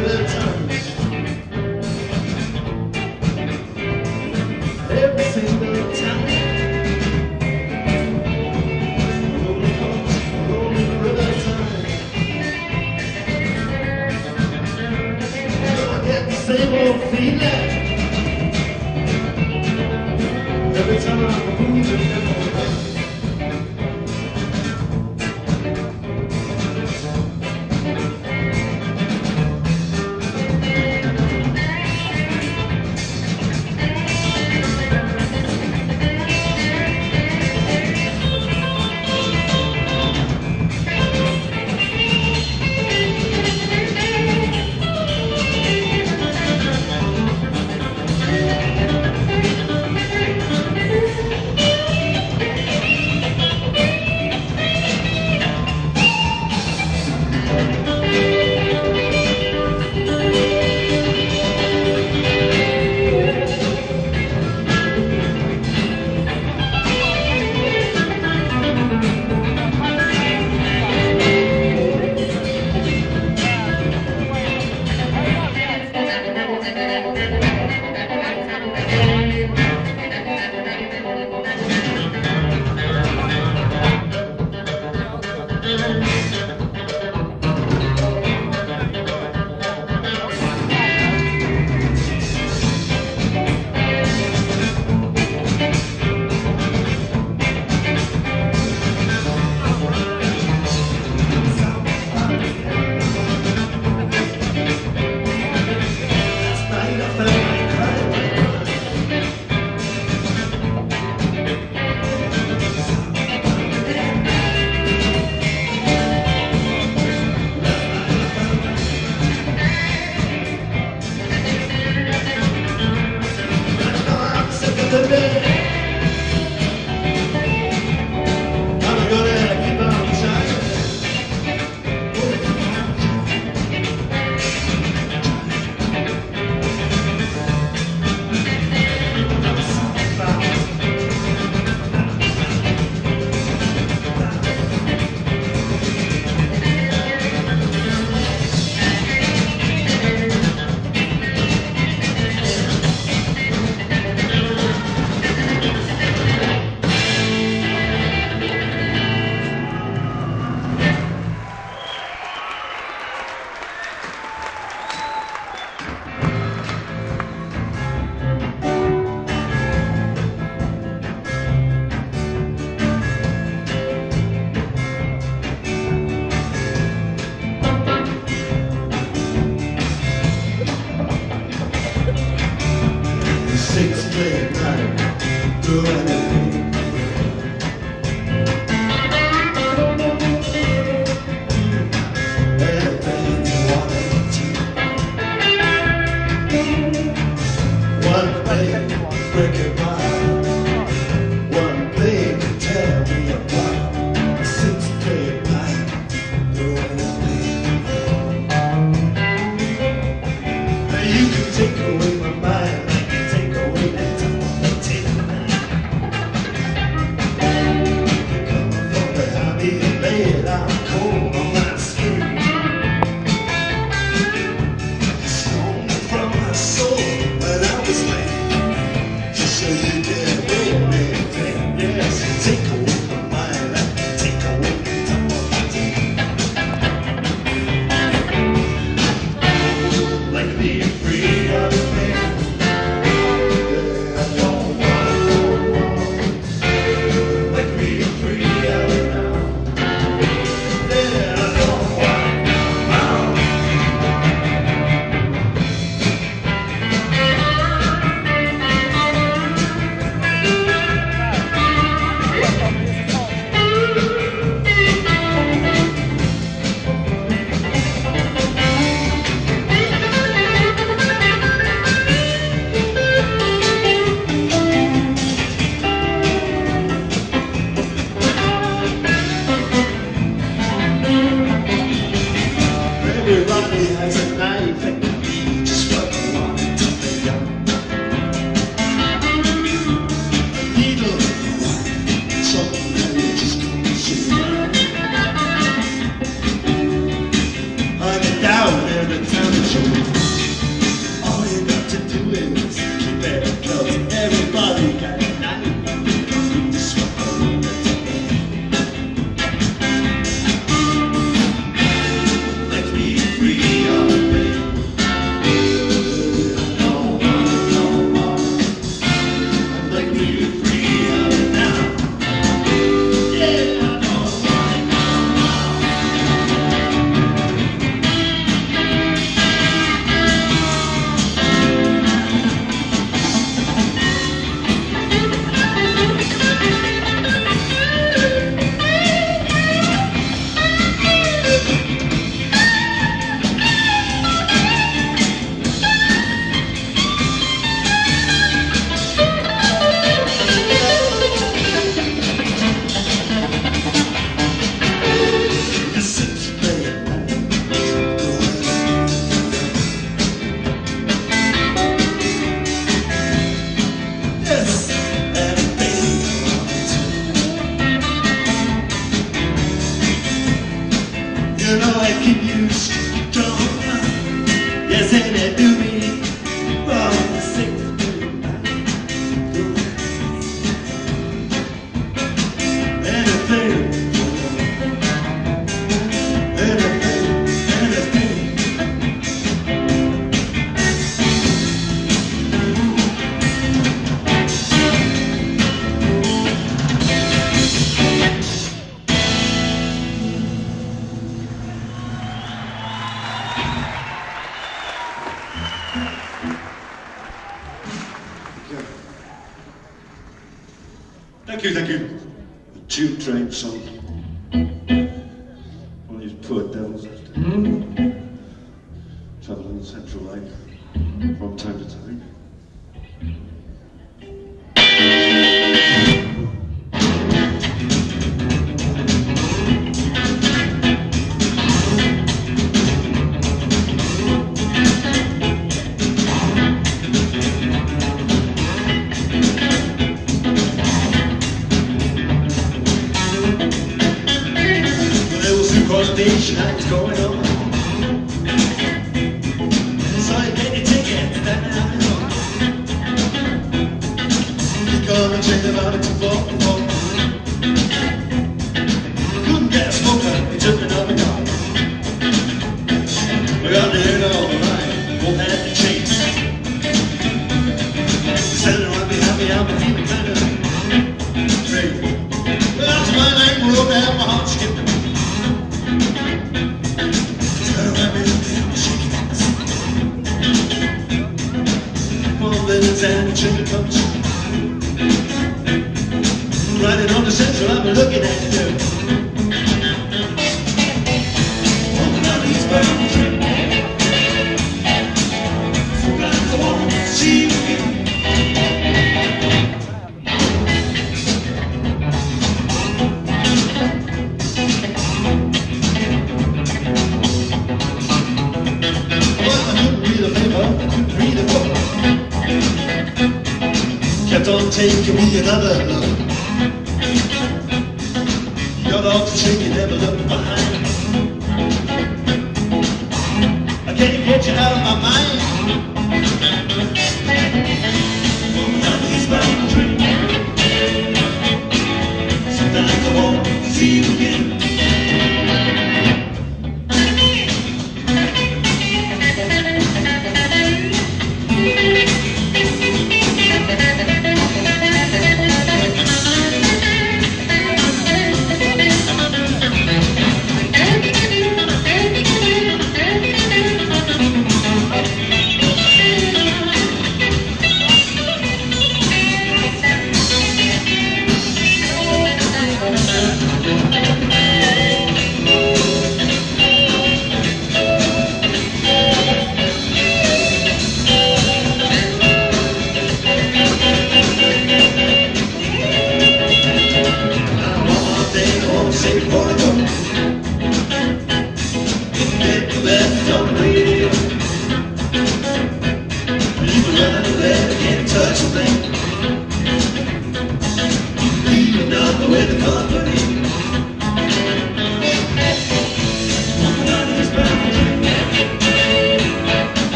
President. It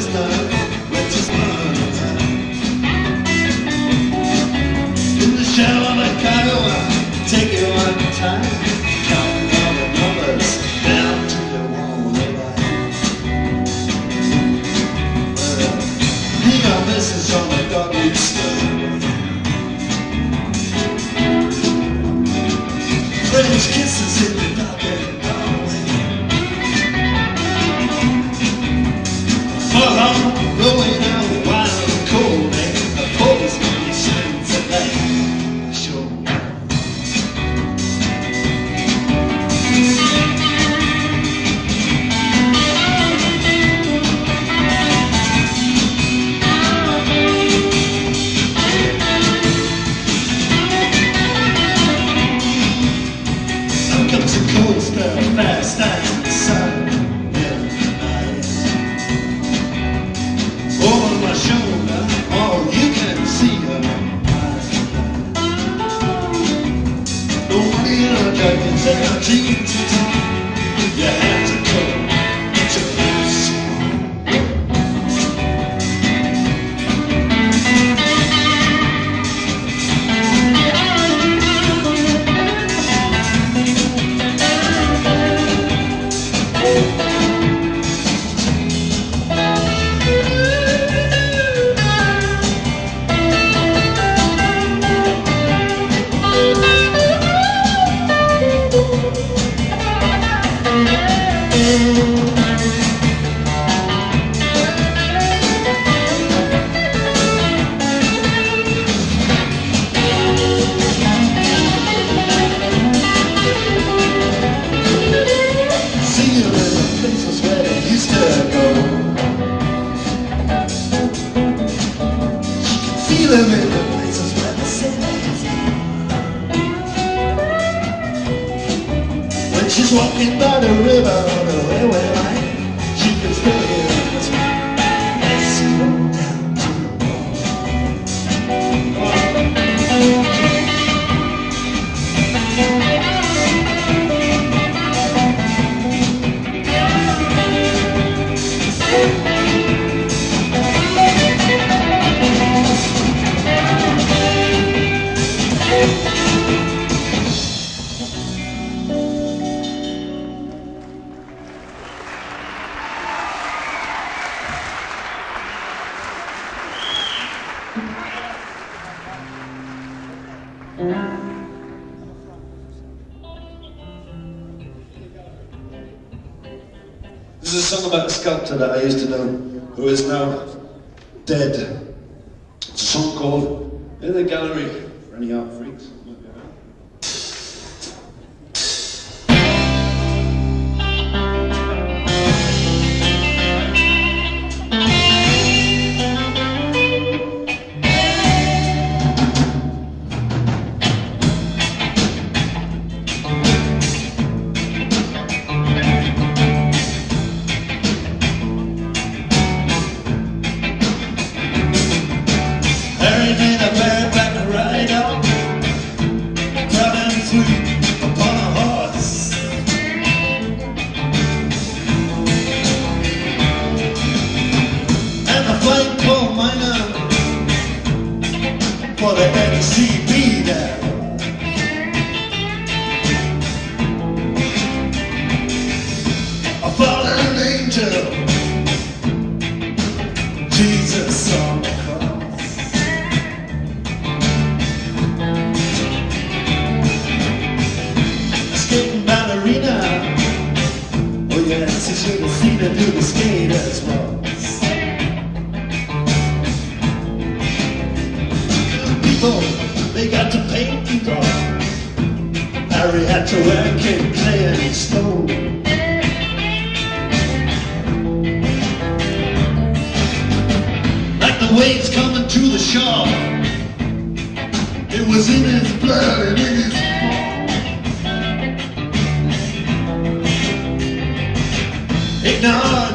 take Four minor for the MCB there. A fallen angel, Jesus on the cross. Skating ballerina, oh yes, you should have seen her do the skate. Harry had to work in clay and stone. Like the waves coming to the shore, it was in his blood and in his bone. Ignored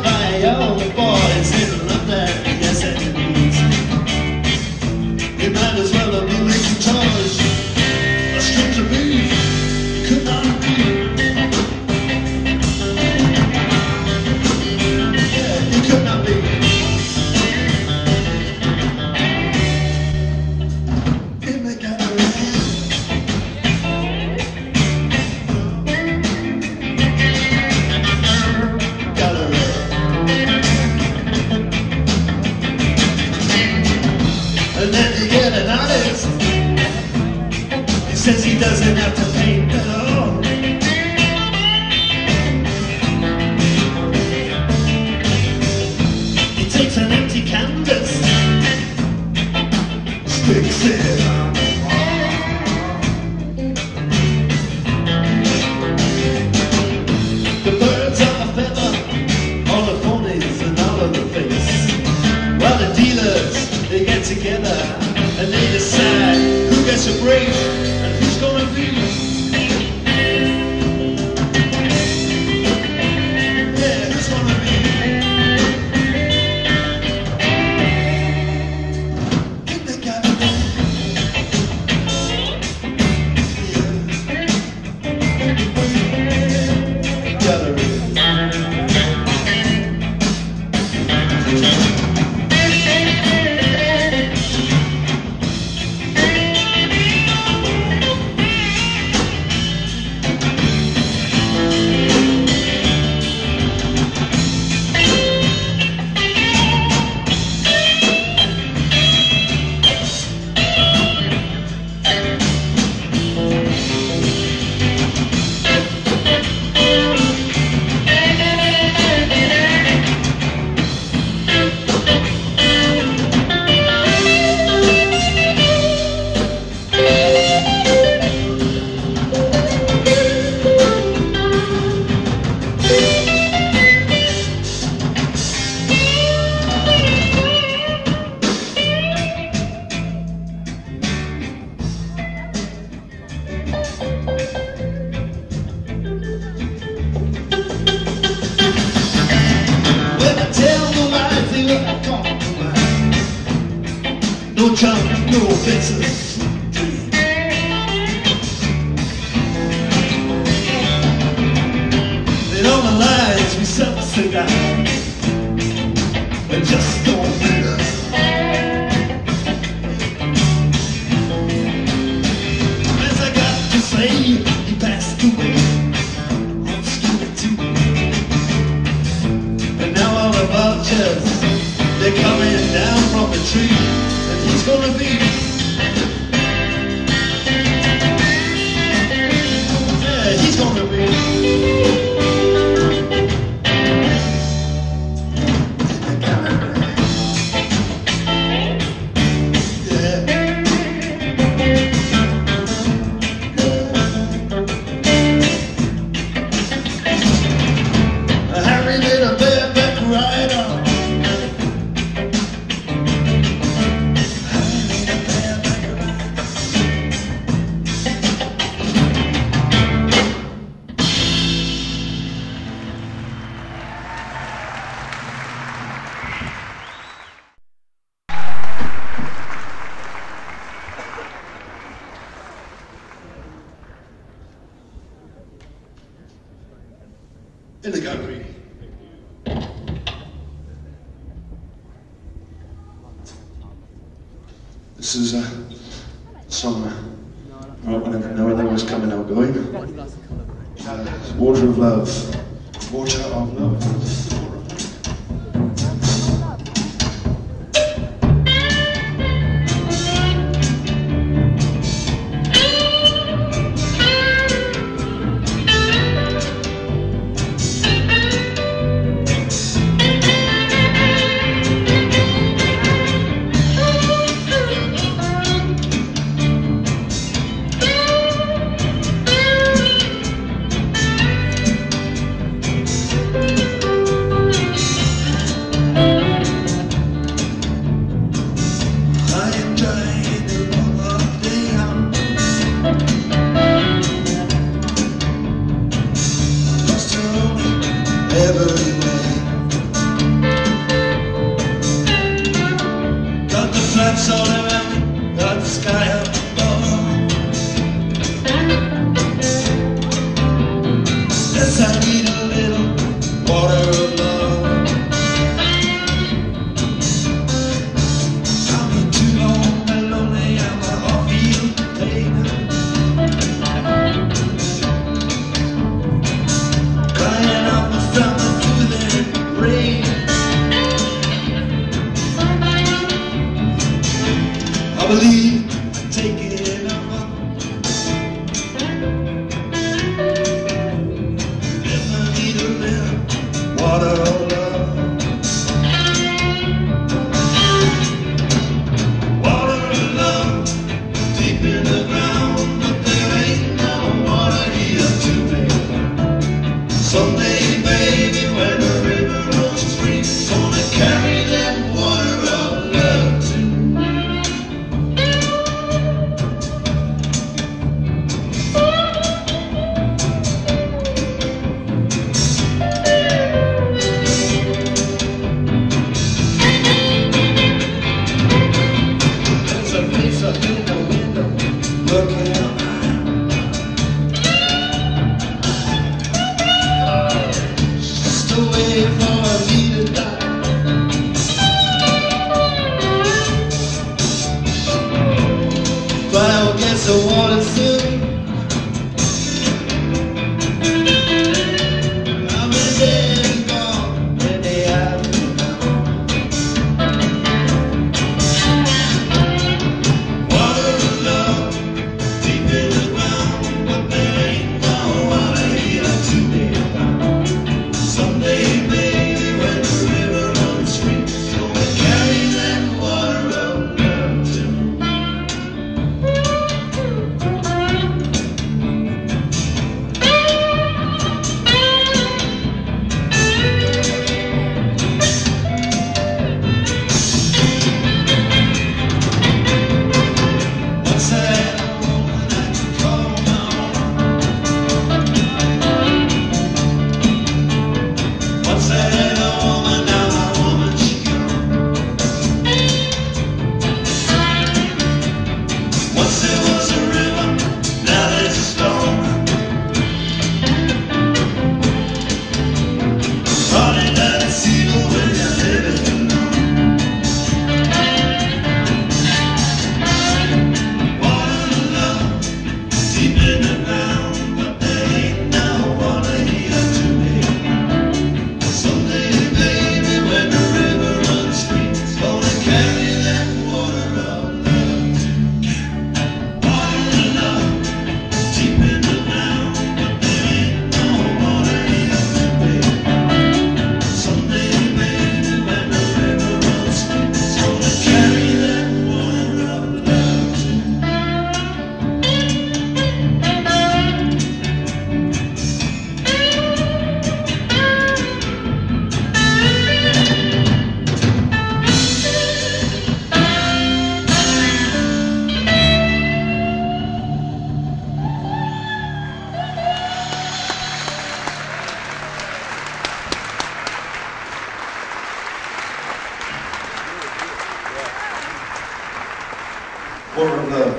of love.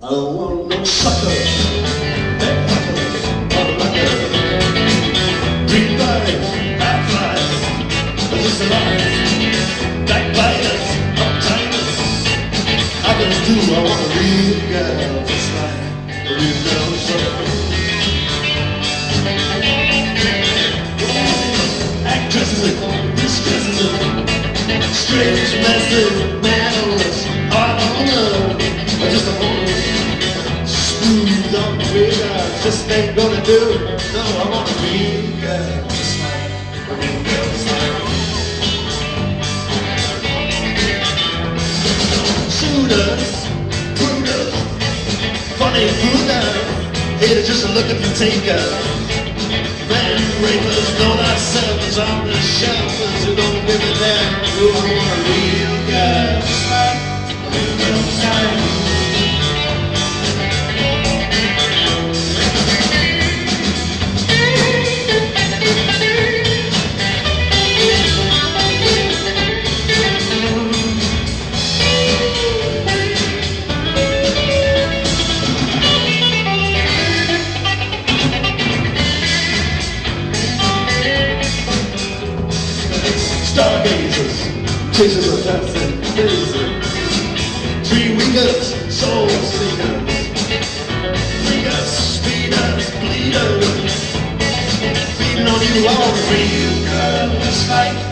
I don't want no sucker. Funny it's just a look at the taker. Man, rapers, donut on the who don't give a damn. Who's a real guy? Texas or Johnson, crazy. Three wingers, soul singers. Weakers, speeders, bleeders. Feeding on you all, real girl, it's like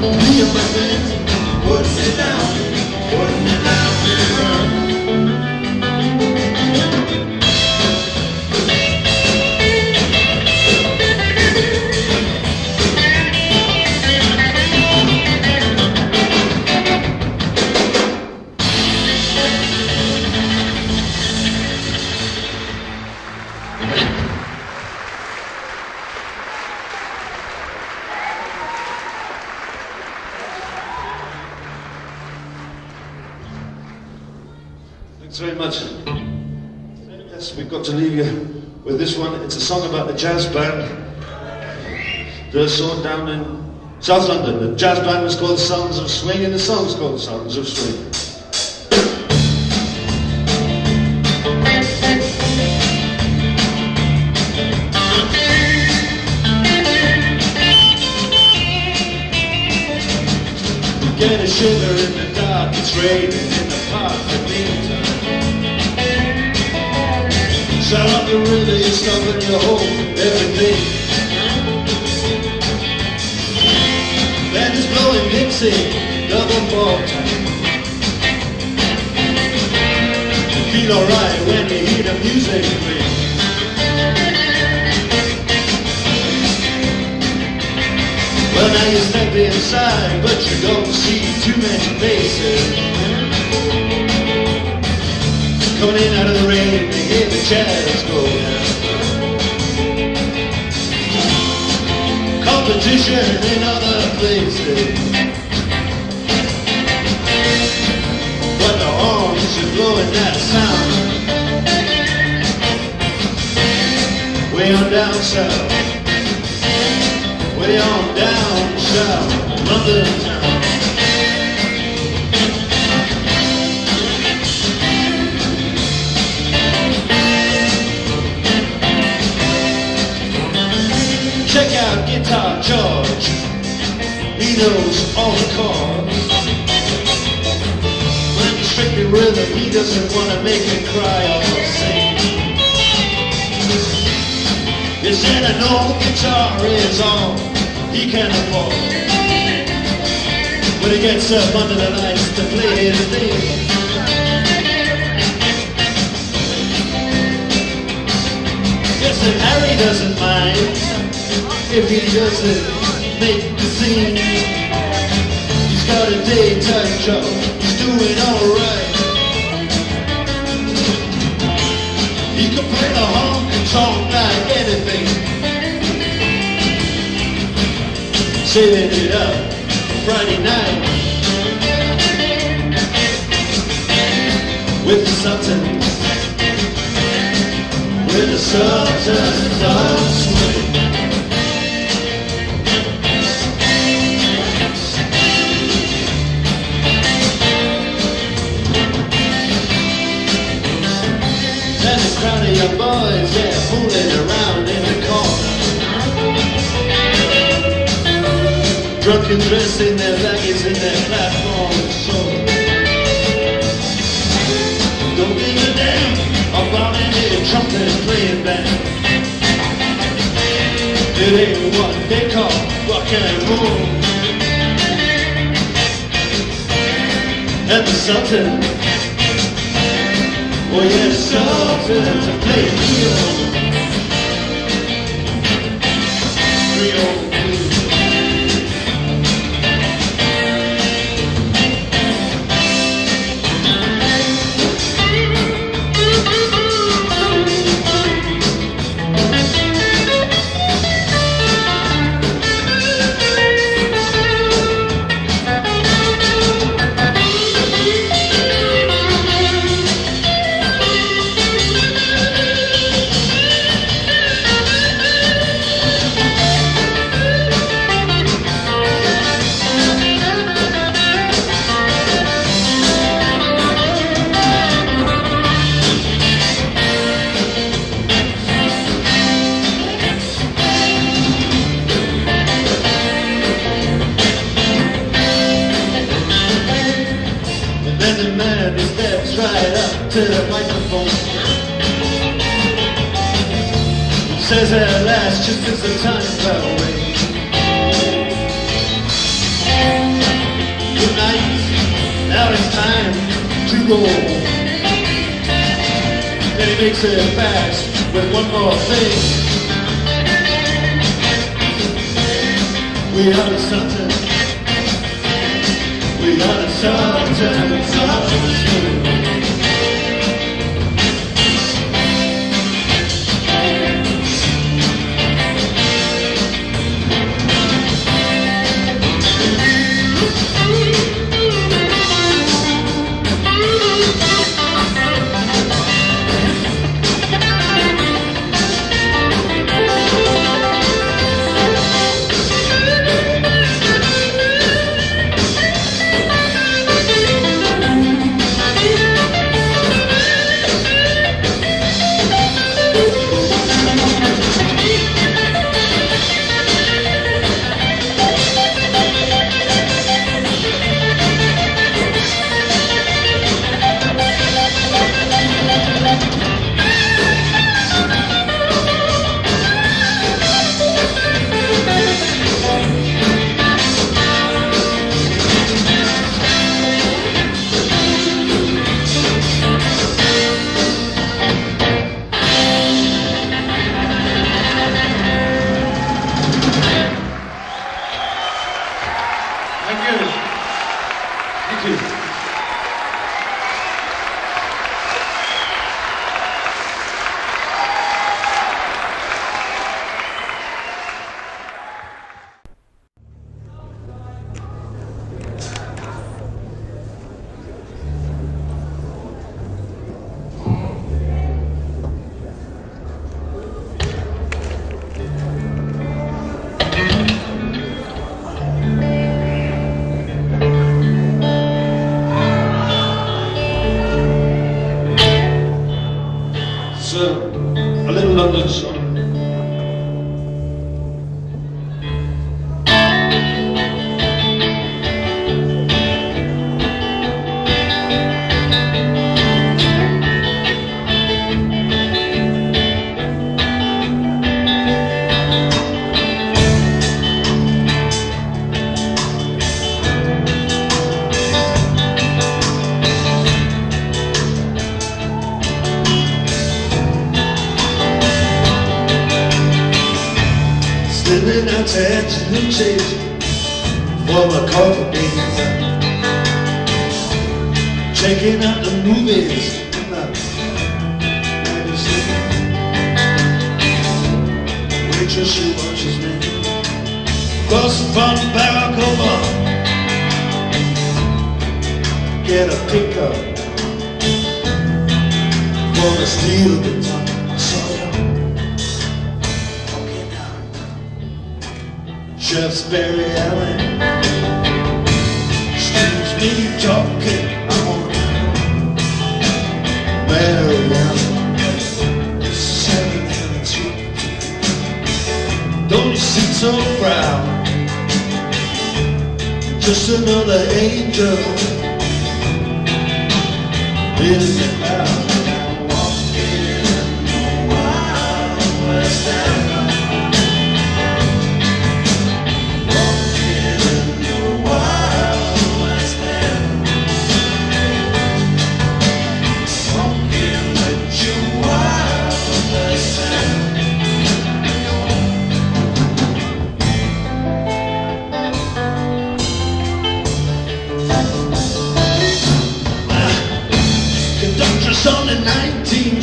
Me and my friends, putting it down, jazz band. They're sort down in South London. The jazz band was called Sounds of Swing and the song song's called Sounds of Swing. Get a shiver in the dark, it's raining in the Up the you're stopping your home, everything. Band is blowing Dixie, double ball. You feel alright when you hear the music play. Well, now you step inside, but you don't see too many faces. Coming in out of the rain, they hear the jazz go down. Competition in other places. But the horns are blowing that sound. Way on down south. Way on down south, London town. Out Guitar He knows all the chords. When he's strictly rhythm, he doesn't want to make you cry or sing. He said an old guitar is all he can afford. When he gets up under the lights to play his thing. Yes, and Harry doesn't mind if he doesn't make the scene. He's got a daytime job, he's doing alright. He can play the honky tonk like anything. Saving it up Friday night with the Sultans, with the Sultans of young boys, yeah, fooling around in the corner. Drunk and dressed in their baggies in their platform soul. Don't give a damn about any trumpet playing band. It ain't what they call rock and roll. And the Sultan, oh yes, Sultan to play. Creole. to just as the time fell away. Good night, now it's time to go. Then he makes it fast with one more thing. We are something. We are something. Out to afternoon chase for my coffee beans. Checking out the movies the. Waitress, she watches me crossing from Barack Obama. Get a pickup Gonna steal the steel down Shaftesbury Alley. Excuse me talking, on Mary Ellen. Seven and. Don't sit so proud. Just another angel. Living it out.